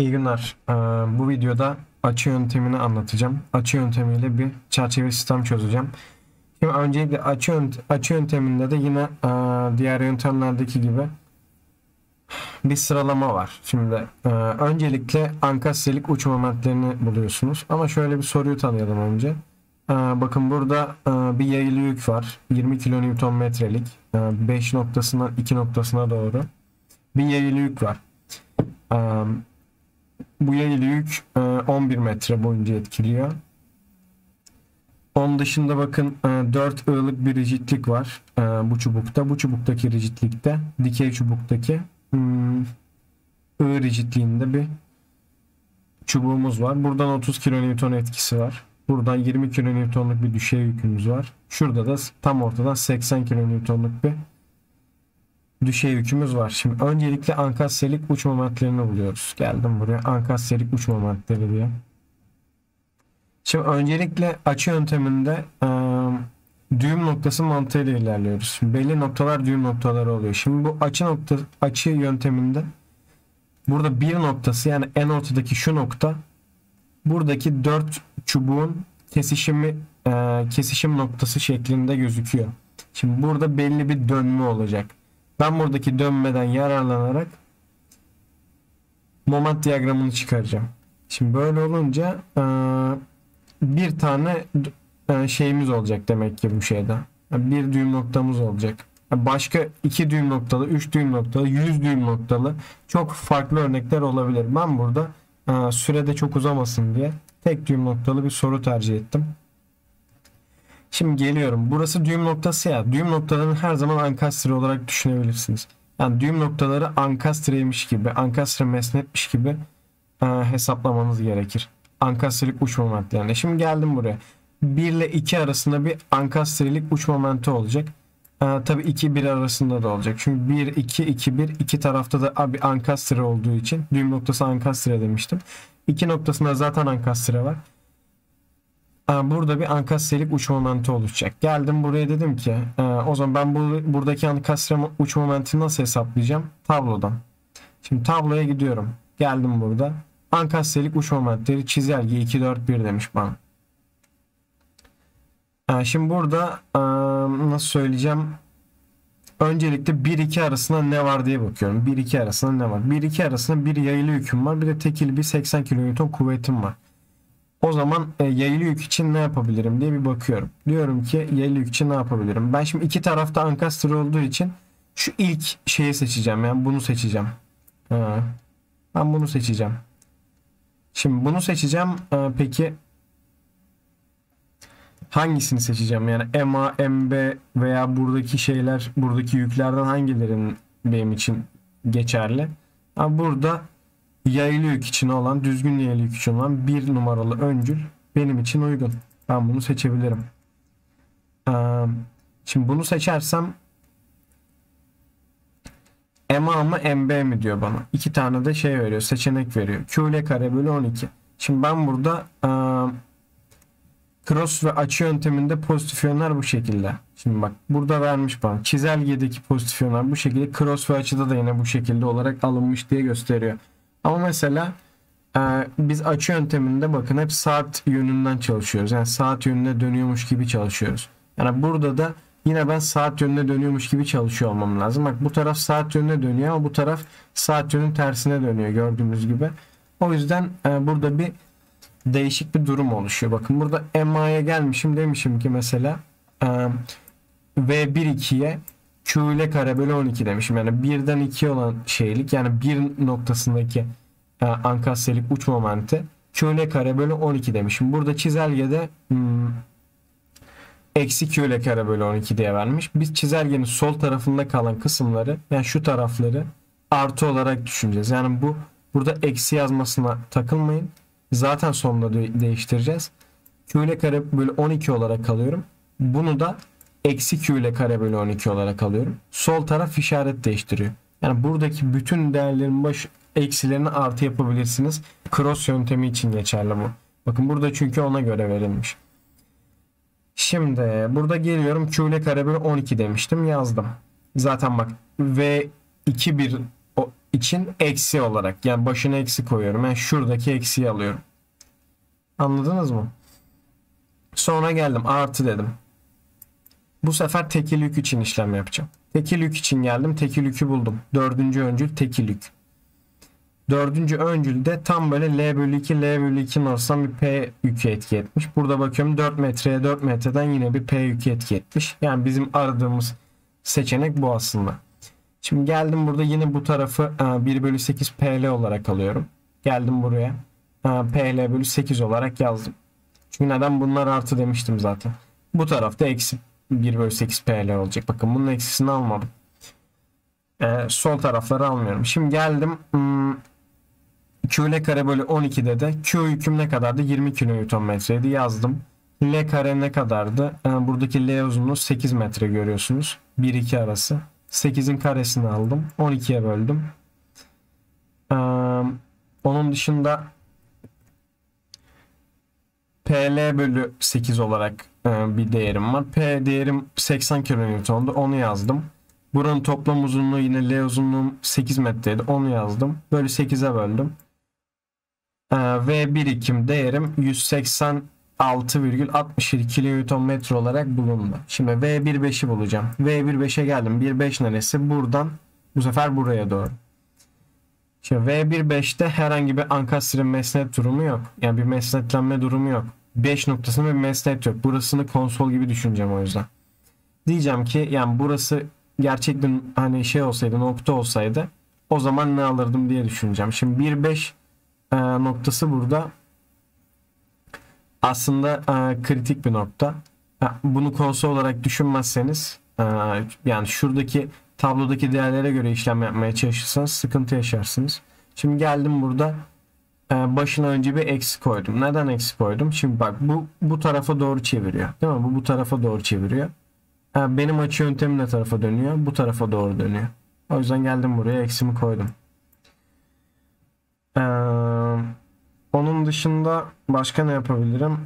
İyi günler. Ee, bu videoda açı yöntemini anlatacağım. Açı yöntemiyle bir çerçeve sistem çözeceğim. Şimdi öncelikle açı, yönt- açı yönteminde de yine e, diğer yöntemlerdeki gibi bir sıralama var. Şimdi e, öncelikle ankasyelik uç momentlerini buluyorsunuz. Ama şöyle bir soruyu tanıyalım önce. E, bakın burada bir yayılı yük var. 20 kilonewtonmetrelik. 5 noktasından 2 noktasına doğru. Bir yayılı yük var. E, bu yayılı yük e, 11 metre boyunca etkiliyor. Onun dışında bakın e, 4 I'lık bir rigidlik var e, bu çubukta. Bu çubuktaki rigidlikte dikey çubuktaki hmm, I rigidliğinde bir çubuğumuz var. Buradan 30 kilonewton etkisi var. Buradan 20 kilonewtonluk bir düşey yükümüz var. Şurada da tam ortadan 80 kilonewtonluk bir düşey yükümüz var. Şimdi öncelikle ankasyelik uç momentlerini buluyoruz. Geldim buraya ankasyelik uç momentleri diye. Şimdi öncelikle açı yönteminde e, düğüm noktası mantığıyla ilerliyoruz. Şimdi belli noktalar düğüm noktaları oluyor. Şimdi bu açı nokta açı yönteminde burada bir noktası yani en ortadaki şu nokta buradaki dört çubuğun kesişimi e, kesişim noktası şeklinde gözüküyor. Şimdi burada belli bir dönme olacak. Ben buradaki dönmeden yararlanarak moment diyagramını çıkaracağım. Şimdi böyle olunca e, bir tane e, şeyimiz olacak demek ki bu şeyde. Bir düğüm noktamız olacak. Başka iki düğüm noktalı, üç düğüm noktalı, yüz düğüm noktalı çok farklı örnekler olabilir. Ben burada e, sürede çok uzamasın diye tek düğüm noktalı bir soru tercih ettim. Şimdi geliyorum. Burası düğüm noktası ya. Düğüm noktalarını her zaman ankastre olarak düşünebilirsiniz. Yani düğüm noktaları ankastreymiş gibi, ankastre mesnetmiş gibi e, hesaplamanız gerekir. Ankastrelik uç momentlerine. Şimdi geldim buraya. 1 ile 2 arasında bir ankastrelik uç momenti olacak. E, tabii 2 1 arasında da olacak. Çünkü 1 2 2 1 iki tarafta da bir ankastre olduğu için düğüm noktası ankastre demiştim. 2 noktasında zaten ankastre var. Burada bir ankastrelik uç momenti oluşacak. Geldim buraya dedim ki e, o zaman ben bu, buradaki ankastre uç momentini nasıl hesaplayacağım? Tablodan. Şimdi tabloya gidiyorum. Geldim burada. Ankastrelik uç momentleri çizelge 2 4 1 demiş bana. E, şimdi burada e, nasıl söyleyeceğim? Öncelikle 1-2 arasında ne var diye bakıyorum. 1-2 arasında ne var? 1-2 arasında bir yayılı yüküm var. Bir de tekil bir 80 kN kuvvetim var. O zaman e, yayılı yük için ne yapabilirim diye bir bakıyorum. Diyorum ki yayılı yük için ne yapabilirim? Ben şimdi iki tarafta ankastre olduğu için şu ilk şeyi seçeceğim. Yani bunu seçeceğim. Ha. Ben bunu seçeceğim. Şimdi bunu seçeceğim. Ee, peki hangisini seçeceğim? Yani MA, MB veya buradaki şeyler, buradaki yüklerden hangilerinin benim için geçerli? Ha, burada yaylı yük için olan, düzgün yaylı yük için olan bir numaralı öncül benim için uygun. Ben bunu seçebilirim. Şimdi bunu seçersem EMA mı MB mi diyor bana. İki tane de şey veriyor. Seçenek veriyor. Q ile kare bölü 12. Şimdi ben burada cross ve açı yönteminde pozitif yönler bu şekilde. Şimdi bak burada vermiş bana. Çizelgedeki pozitif yönler bu şekilde. Cross ve açıda da yine bu şekilde olarak alınmış diye gösteriyor. Ama mesela e, biz açı yönteminde bakın hep saat yönünden çalışıyoruz. Yani saat yönüne dönüyormuş gibi çalışıyoruz. Yani burada da yine ben saat yönüne dönüyormuş gibi çalışıyor olmam lazım. Bak bu taraf saat yönüne dönüyor ama bu taraf saat yönün tersine dönüyor gördüğümüz gibi. O yüzden e, burada bir değişik bir durum oluşuyor. Bakın burada MA'ya gelmişim demişim ki mesela e, V1-2'ye İle kare bölü 12 demişim. Yani 1'den 2 olan şeylik yani bir noktasındaki e, ankasyelik uç momenti Q ile kare bölü 12 demişim. Burada çizelgede hmm, eksi q ile kare bölü 12 diye vermiş. Biz çizelgenin sol tarafında kalan kısımları yani şu tarafları artı olarak düşüneceğiz. Yani bu burada eksi yazmasına takılmayın. Zaten sonunda de- değiştireceğiz. q ile kare bölü 12 olarak alıyorum. Bunu da eksi q ile kare bölü 12 olarak alıyorum. Sol taraf işaret değiştiriyor. Yani buradaki bütün değerlerin baş eksilerini artı yapabilirsiniz. Cross yöntemi için geçerli bu. Bakın burada çünkü ona göre verilmiş. Şimdi burada geliyorum Q ile kare bölü 12 demiştim yazdım. Zaten bak V 2 1 o için eksi olarak yani başına eksi koyuyorum. Yani şuradaki eksiyi alıyorum. Anladınız mı? Sonra geldim artı dedim. Bu sefer tekil yük için işlem yapacağım. Tekil yük için geldim. Tekil yükü buldum. Dördüncü öncül tekil yük. Dördüncü öncülde tam böyle L bölü 2 L bölü 2'nin arasından bir P yükü etki etmiş. Burada bakıyorum 4 metreye 4 metreden yine bir P yükü etki etmiş. Yani bizim aradığımız seçenek bu aslında. Şimdi geldim burada yine bu tarafı 1 e, bölü 8 PL olarak alıyorum. Geldim buraya e, PL bölü 8 olarak yazdım. Çünkü neden bunlar artı demiştim zaten. Bu tarafta eksi 1 bölü 8 PL olacak. Bakın bunun eksisini almadım. Ee, sol tarafları almıyorum. Şimdi geldim hmm, Q kare bölü 12'de de Q yüküm ne kadardı? 20 kNm'ydi yazdım. L kare ne kadardı? Ee, buradaki L uzunluğu 8 metre görüyorsunuz. 1-2 arası. 8'in karesini aldım. 12'ye böldüm. Ee, onun dışında PL bölü 8 olarak bir değerim var. P değerim 80 kN'du. Onu yazdım. Buranın toplam uzunluğu yine L uzunluğum 8 metreydi. Onu yazdım. Bölü 8'e böldüm. E, ve birikim değerim 186,67 kNm olarak bulundu. Şimdi V15'i bulacağım. V15'e geldim. 1.5 neresi? Buradan bu sefer buraya doğru. Şimdi V1.5'te herhangi bir ankastrin mesnet durumu yok. Yani bir mesnetlenme durumu yok. 5 noktasında bir mesnet yok. Burasını konsol gibi düşüneceğim o yüzden. Diyeceğim ki yani burası gerçekten hani şey olsaydı nokta olsaydı o zaman ne alırdım diye düşüneceğim. Şimdi 1.5 e, noktası burada aslında e, kritik bir nokta. Bunu konsol olarak düşünmezseniz e, yani şuradaki tablodaki değerlere göre işlem yapmaya çalışırsanız sıkıntı yaşarsınız. Şimdi geldim burada başına önce bir eksi koydum. Neden eksi koydum? Şimdi bak bu bu tarafa doğru çeviriyor. Değil mi? Bu bu tarafa doğru çeviriyor. Ee, benim açı yöntemim ne tarafa dönüyor? Bu tarafa doğru dönüyor. O yüzden geldim buraya eksimi koydum. Ee, onun dışında başka ne yapabilirim?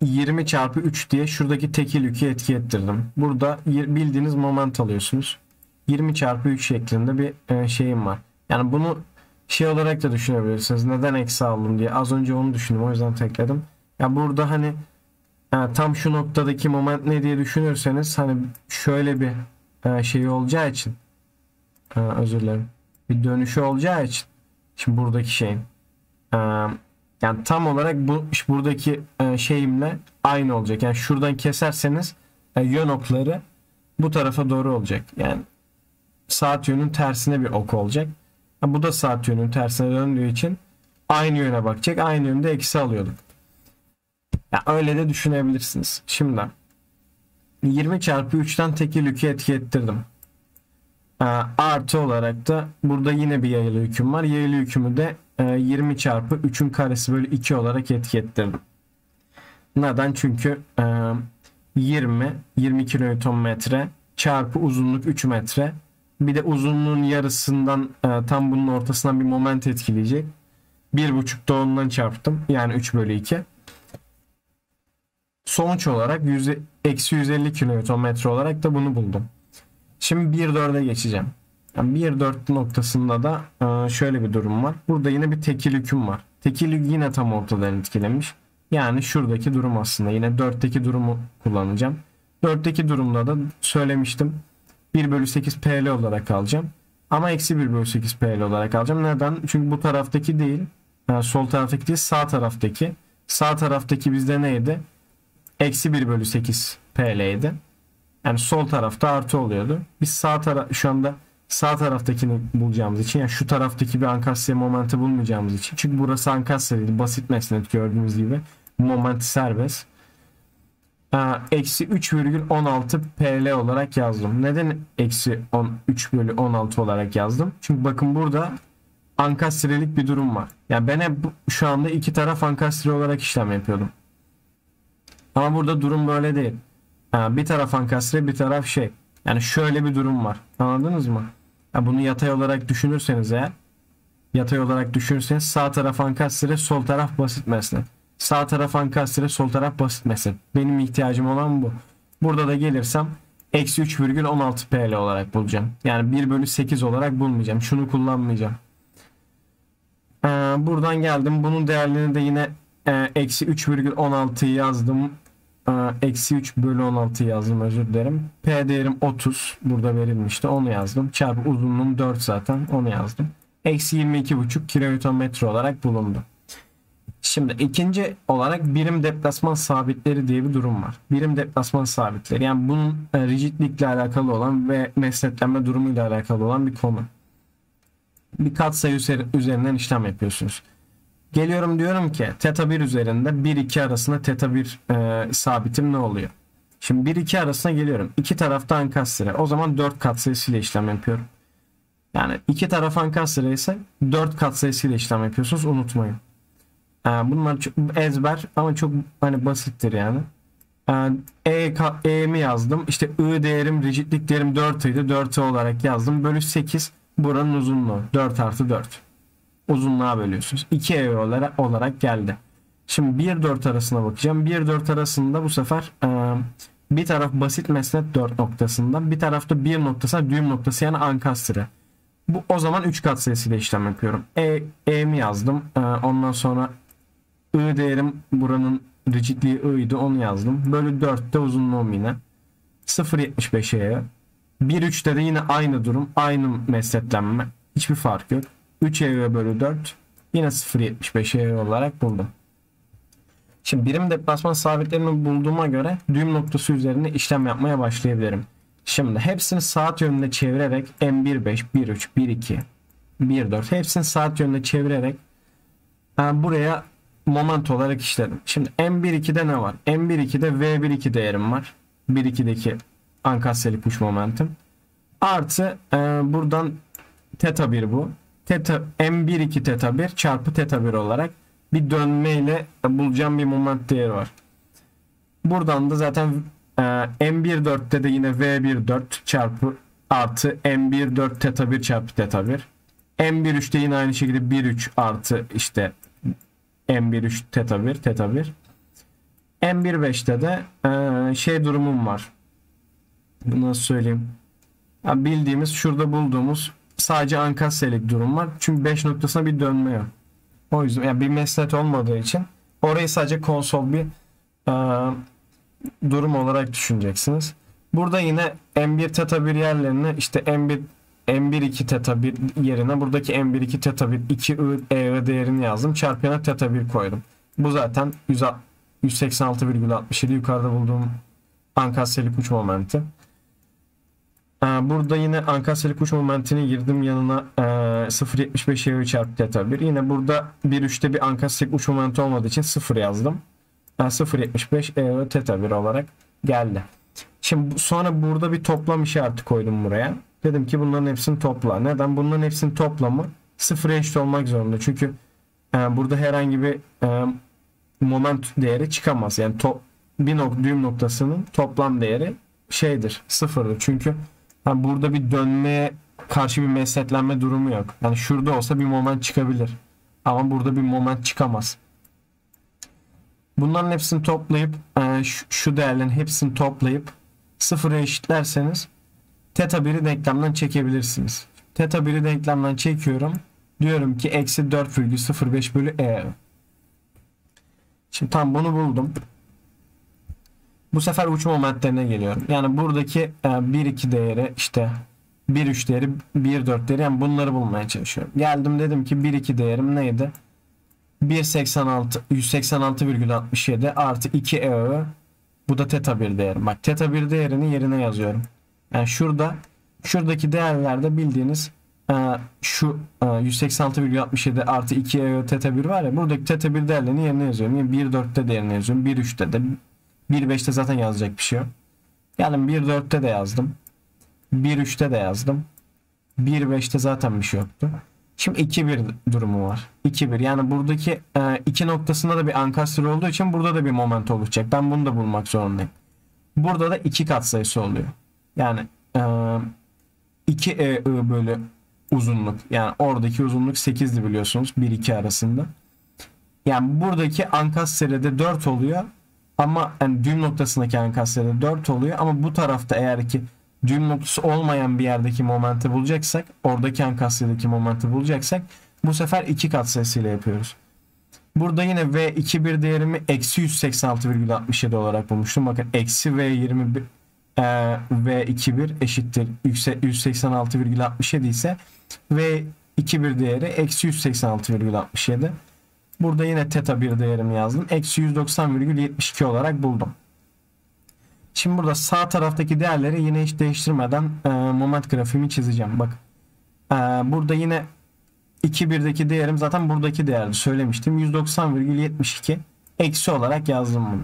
20 çarpı 3 diye şuradaki tekil yükü etki ettirdim. Burada bildiğiniz moment alıyorsunuz. 20 çarpı 3 şeklinde bir e, şeyim var. Yani bunu şey olarak da düşünebilirsiniz. Neden eksi aldım diye. Az önce onu düşündüm. O yüzden tekledim. Ya burada hani yani e, tam şu noktadaki moment ne diye düşünürseniz hani şöyle bir e, şey olacağı için e, özür dilerim. Bir dönüşü olacağı için şimdi buradaki şeyin yani tam olarak bu buradaki şeyimle aynı olacak. Yani şuradan keserseniz yön okları bu tarafa doğru olacak. Yani saat yönün tersine bir ok olacak. Bu da saat yönünün tersine döndüğü için aynı yöne bakacak. Aynı yönde eksi alıyorduk. Ya öyle de düşünebilirsiniz. Şimdi 20 çarpı 3'ten tekil yükü etki ettirdim. E, artı olarak da burada yine bir yayılı yüküm var. Yayılı yükümü de e, 20 çarpı 3'ün karesi bölü 2 olarak etki ettirdim. Neden? Çünkü e, 20 20 kilometre çarpı uzunluk 3 metre bir de uzunluğun yarısından e, tam bunun ortasından bir moment etkileyecek. 1.5 da ondan çarptım. Yani 3 bölü 2. Sonuç olarak 100, eksi 150 kilometre olarak da bunu buldum. Şimdi 1.4'e geçeceğim. Yani 1.4 noktasında da e, şöyle bir durum var. Burada yine bir tekil yüküm var. Tekil yine tam ortadan etkilemiş. Yani şuradaki durum aslında. Yine 4'teki durumu kullanacağım. 4'teki durumda da söylemiştim. 1 bölü 8 PL olarak alacağım. Ama eksi 1 bölü 8 PL olarak alacağım. Neden? Çünkü bu taraftaki değil. Yani sol taraftaki değil sağ taraftaki. Sağ taraftaki bizde neydi? Eksi 1 bölü 8 PL'ydi. Yani sol tarafta artı oluyordu. Biz sağ taraf şu anda sağ taraftakini bulacağımız için yani şu taraftaki bir ankastre momenti bulmayacağımız için. Çünkü burası değil. Basit mesnet gördüğünüz gibi. Moment serbest eksi 3,16 PL olarak yazdım. Neden eksi 3 bölü 16 olarak yazdım? Çünkü bakın burada ankastrelik bir durum var. Yani ben hep şu anda iki taraf ankastre olarak işlem yapıyordum. Ama burada durum böyle değil. bir taraf ankastre bir taraf şey. Yani şöyle bir durum var. Anladınız mı? Yani bunu yatay olarak düşünürseniz eğer yatay olarak düşünürseniz sağ taraf ankastre sol taraf basit mesnet. Sağ taraf ankastre, sol taraf basit mesela. Benim ihtiyacım olan bu. Burada da gelirsem eksi 3,16 PL olarak bulacağım. Yani 1 bölü 8 olarak bulmayacağım. Şunu kullanmayacağım. Ee, buradan geldim. Bunun değerlerini de yine e, eksi 3,16'yı yazdım. Ee, eksi 3 bölü 16 yazdım özür dilerim. P değerim 30. Burada verilmişti. Onu yazdım. Çarpı uzunluğum 4 zaten. Onu yazdım. Eksi 22,5 kilometre olarak bulundu. Şimdi ikinci olarak birim deplasman sabitleri diye bir durum var. Birim deplasman sabitleri yani bunun e, rigidlikle alakalı olan ve nesnetlenme durumuyla alakalı olan bir konu. Bir katsayı üzerinden işlem yapıyorsunuz. Geliyorum diyorum ki teta 1 üzerinde 1-2 arasında teta 1 e, sabitim ne oluyor? Şimdi 1-2 arasına geliyorum. İki tarafta ankastre. O zaman 4 katsayısıyla işlem yapıyorum. Yani iki taraf ankastre ise 4 katsayısıyla işlem yapıyorsunuz. Unutmayın. E, bunlar çok ezber ama çok hani basittir yani. E, e, E'mi yazdım. İşte I değerim, rigidlik değerim 4 idi. 4 olarak yazdım. Bölü 8 buranın uzunluğu. 4 artı 4 uzunluğa bölüyorsunuz. 2 ev olarak, olarak geldi. Şimdi 1-4 arasına bakacağım. 1-4 arasında bu sefer e, bir taraf basit mesnet 4 noktasından bir tarafta 1 noktası düğüm noktası yani ankastre. Bu o zaman 3 katsayısıyla işlem yapıyorum. E, E'mi yazdım. E, ondan sonra I değerim buranın rigidliği I'ydı onu yazdım. Bölü 4'te uzunluğum yine. 0.75'e 1.3'te de yine aynı durum. Aynı mesletlenme. Hiçbir fark yok. 3 EV bölü 4 yine 0.75 EV olarak buldum. Şimdi birim deplasman sabitlerini bulduğuma göre düğüm noktası üzerinde işlem yapmaya başlayabilirim. Şimdi hepsini saat yönünde çevirerek M15, 13, 12, 14 hepsini saat yönünde çevirerek buraya moment olarak işledim. Şimdi M12'de ne var? M12'de V12 değerim var. 1-2'deki ankasselik uç momentum. Artı e, buradan teta 1 bu teta m1 2 teta 1 çarpı teta 1 olarak bir dönme ile bulacağım bir moment değeri var. Buradan da zaten e, m1 4'te de yine v1 4 çarpı artı m1 4 teta 1 çarpı teta 1. m1 3'te yine aynı şekilde 1 3 artı işte m1 3 teta 1 teta 1. m1 5'te de e, şey durumum var. Nasıl söyleyeyim? Bildiğimiz şurada bulduğumuz sadece ankasselik durum var. Çünkü 5 noktasına bir dönme yok. O yüzden yani bir mesnet olmadığı için orayı sadece konsol bir e, durum olarak düşüneceksiniz. Burada yine M1 teta 1 yerlerine işte M1 M1 2 teta 1 yerine buradaki M1 2 teta 1 2 I E değerini yazdım. Çarpıyana teta 1 koydum. Bu zaten 186,67 yukarıda bulduğum ankasselik uç momenti. Ee, burada yine ankaseli kuş momentini girdim yanına e, 0.75 EV çarpı teta 1. Yine burada 1.3'te bir ankaseli uç momenti olmadığı için 0 yazdım. Yani 0.75 EV teta 1 olarak geldi. Şimdi sonra burada bir toplam işareti koydum buraya. Dedim ki bunların hepsini topla. Neden? Bunların hepsinin toplamı 0'a eşit olmak zorunda. Çünkü e, burada herhangi bir e, moment değeri çıkamaz. Yani top, bir nok düğüm noktasının toplam değeri şeydir, sıfırdır. Çünkü yani burada bir dönmeye karşı bir mesletlenme durumu yok. Yani şurada olsa bir moment çıkabilir. Ama burada bir moment çıkamaz. Bunların hepsini toplayıp e, şu değerlerin hepsini toplayıp sıfıra eşitlerseniz teta 1'i denklemden çekebilirsiniz. Teta 1'i denklemden çekiyorum. Diyorum ki eksi 4,05 bölü e. Şimdi tam bunu buldum. Bu sefer uç momentlerine geliyorum. Yani buradaki e, 1-2 değeri işte 1-3 değeri 1-4 değeri yani bunları bulmaya çalışıyorum. Geldim dedim ki 1-2 değerim neydi? 1.86 186,67 artı 2 EO bu da teta 1 değerim. Bak teta 1 değerini yerine yazıyorum. Yani şurada şuradaki değerlerde bildiğiniz e, şu e, 186,67 artı 2 EO teta 1 var ya buradaki teta 1 değerlerini yerine yazıyorum. Yani 1.4'te değerini yazıyorum. 1.3'te de 1.5'te zaten yazacak bir şey yok. Yani 1.4'te de yazdım. 1.3'te de yazdım. 1.5'te zaten bir şey yoktu. Şimdi 2-1 durumu var. 2-1 yani buradaki e, iki noktasında da bir ankastre olduğu için burada da bir moment olacak. Ben bunu da bulmak zorundayım. Burada da 2 katsayısı oluyor. Yani e, 2 e bölü uzunluk. Yani oradaki uzunluk 8'di biliyorsunuz. 1-2 arasında. Yani buradaki ankastrede 4 oluyor. Ama yani düğüm noktasındaki ankasları 4 oluyor ama bu tarafta eğer ki düğüm noktası olmayan bir yerdeki momenti bulacaksak oradaki ankasyadaki momenti bulacaksak bu sefer 2 kat sayısıyla yapıyoruz. Burada yine V21 değerimi eksi 186,67 olarak bulmuştum. Bakın eksi V21 e, V21 eşittir 186,67 ise V21 değeri eksi 186,67. Burada yine teta 1 değerimi yazdım. Eksi 190,72 olarak buldum. Şimdi burada sağ taraftaki değerleri yine hiç değiştirmeden e, moment grafiğimi çizeceğim. Bak e, burada yine 2.1'deki değerim zaten buradaki değerdi söylemiştim. 190,72 eksi olarak yazdım bunu.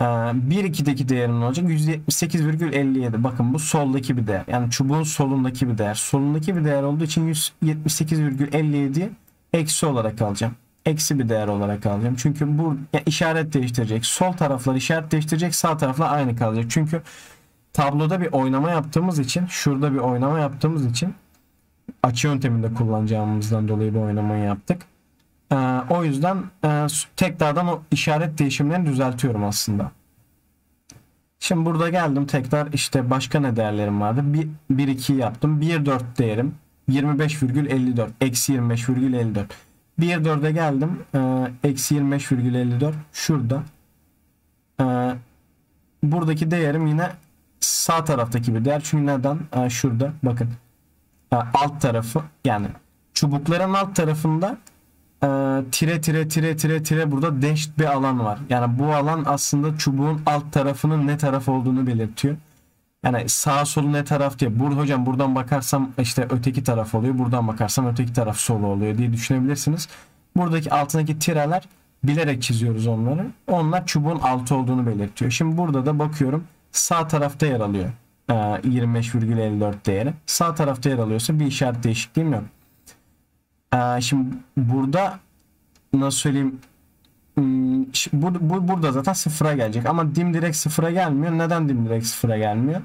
Ee, 1.2'deki değerim ne olacak? 178,57. Bakın bu soldaki bir değer. Yani çubuğun solundaki bir değer. Solundaki bir değer olduğu için 178,57 eksi olarak alacağım. Eksi bir değer olarak alacağım. Çünkü bu yani işaret değiştirecek. Sol taraflar işaret değiştirecek. Sağ taraflar aynı kalacak. Çünkü tabloda bir oynama yaptığımız için şurada bir oynama yaptığımız için açı yönteminde kullanacağımızdan dolayı bu oynamayı yaptık. Ee, o yüzden e, tekrardan o işaret değişimlerini düzeltiyorum aslında. Şimdi burada geldim tekrar işte başka ne değerlerim vardı? 1, 2 yaptım. 1 4 değerim 25,54 eksi 25,54 1 4'e geldim. E, eksi 25,54 şurada. E, buradaki değerim yine sağ taraftaki bir değer. Çünkü neden? E, şurada bakın alt tarafı yani çubukların alt tarafında e, tire tire tire tire tire burada dashed bir alan var. Yani bu alan aslında çubuğun alt tarafının ne taraf olduğunu belirtiyor. Yani sağ sol ne taraf diye. Burada hocam buradan bakarsam işte öteki taraf oluyor. Buradan bakarsam öteki taraf solu oluyor diye düşünebilirsiniz. Buradaki altındaki tireler bilerek çiziyoruz onları. Onlar çubuğun altı olduğunu belirtiyor. Şimdi burada da bakıyorum sağ tarafta yer alıyor. 25,54 e, değeri. Sağ tarafta yer alıyorsa bir işaret değişikliğim yok. E, şimdi burada nasıl söyleyeyim hmm, bu, bu, burada zaten sıfıra gelecek ama dim direkt sıfıra gelmiyor. Neden dim direkt sıfıra gelmiyor?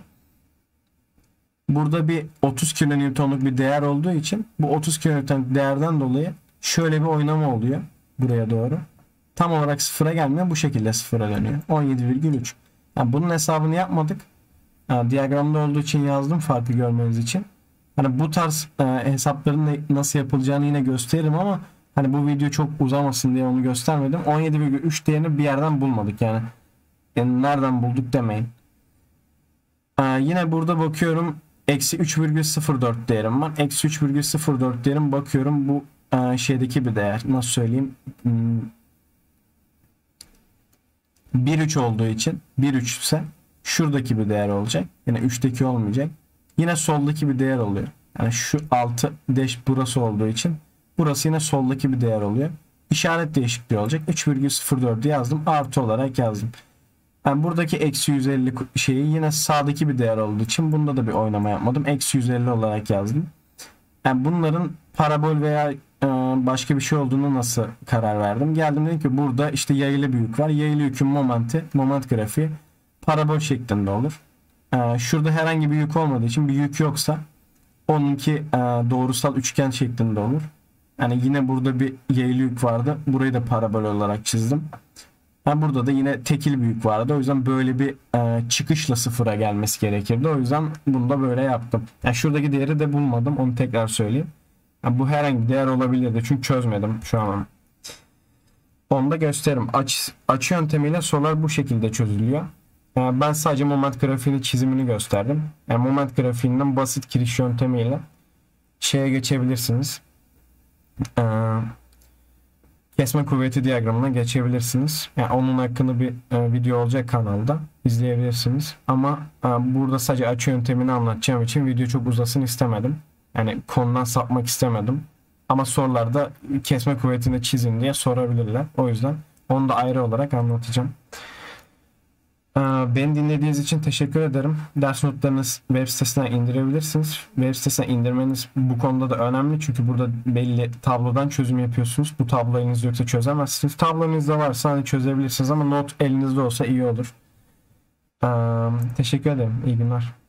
Burada bir 30 kilonewtonluk bir değer olduğu için bu 30 kilonewton değerden dolayı şöyle bir oynama oluyor buraya doğru. Tam olarak sıfıra gelmiyor. Bu şekilde sıfıra dönüyor. 17,3. Yani bunun hesabını yapmadık. Yani diyagramda olduğu için yazdım farkı görmeniz için. Hani bu tarz e, hesapların nasıl yapılacağını yine gösteririm ama hani bu video çok uzamasın diye onu göstermedim. 17,3 değerini bir yerden bulmadık yani. yani nereden bulduk demeyin. E, yine burada bakıyorum eksi 3,04 değerim var. Eksi 3,04 değerim bakıyorum bu e, şeydeki bir değer. Nasıl söyleyeyim? Hmm, 1,3 olduğu için 1,3 ise şuradaki bir değer olacak. Yine 3'teki olmayacak. Yine soldaki bir değer oluyor. Yani şu 6 deş burası olduğu için burası yine soldaki bir değer oluyor. İşaret değişikliği olacak. 3,04 yazdım. Artı olarak yazdım. Yani buradaki eksi 150 şeyi yine sağdaki bir değer olduğu için bunda da bir oynama yapmadım. Eksi 150 olarak yazdım. Yani bunların parabol veya e, başka bir şey olduğunu nasıl karar verdim? Geldim dedim ki burada işte yayılı bir yük var. Yayılı yükün momenti, moment grafiği parabol şeklinde olur. Ee, şurada herhangi bir yük olmadığı için bir yük yoksa onunki e, doğrusal üçgen şeklinde olur. Yani yine burada bir yaylı yük vardı. Burayı da parabol olarak çizdim. Ha, burada da yine tekil bir yük vardı. O yüzden böyle bir e, çıkışla sıfıra gelmesi gerekirdi. O yüzden bunu da böyle yaptım. Yani şuradaki değeri de bulmadım. Onu tekrar söyleyeyim. Yani bu herhangi bir değer olabilirdi. Çünkü çözmedim şu an. Onu da gösteririm. Aç, açı yöntemiyle sorular bu şekilde çözülüyor. Ee, ben sadece moment grafiğini çizimini gösterdim. Yani moment grafiğinden basit giriş yöntemiyle şeye geçebilirsiniz. Ee, kesme kuvveti diyagramına geçebilirsiniz. Yani onun hakkında bir e, video olacak kanalda izleyebilirsiniz. Ama e, burada sadece açı yöntemini anlatacağım için video çok uzasın istemedim. Yani konudan sapmak istemedim. Ama sorularda kesme kuvvetini çizin diye sorabilirler. O yüzden onu da ayrı olarak anlatacağım. Ee, beni dinlediğiniz için teşekkür ederim. Ders notlarınız web sitesinden indirebilirsiniz. Web sitesinden indirmeniz bu konuda da önemli. Çünkü burada belli tablodan çözüm yapıyorsunuz. Bu tablo elinizde yoksa çözemezsiniz. Tablonuzda varsa hani çözebilirsiniz ama not elinizde olsa iyi olur. Ee, teşekkür ederim. İyi günler.